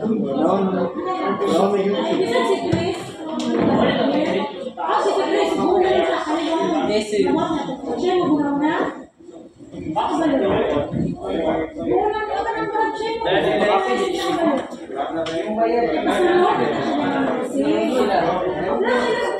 Não, não, não não não Thank you.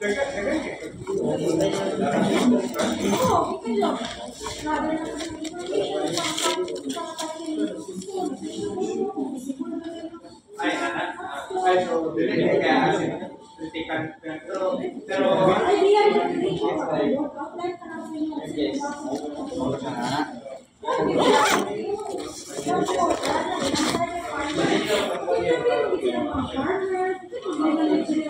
Ay, anak. Ay, so, dili na kaya kasi critical. Pero, pero... Ay, hindi yan. Yes. Yes.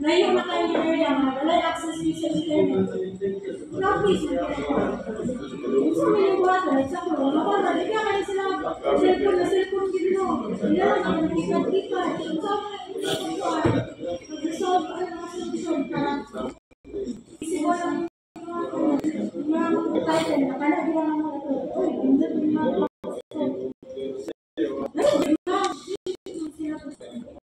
Ngayon na kayo na yan, wala access niyo sa internet. Practice na kayo. Sa mga liwata, sa mga liwata, hindi ka kayo sila cellphone na cellphone gino. Hindi na ako nakikikat-kikat. Sa mga liwata, pag-resolve, ano mas resolve ka lang. Isip ko lang, mga kutay, nakalagyan ako.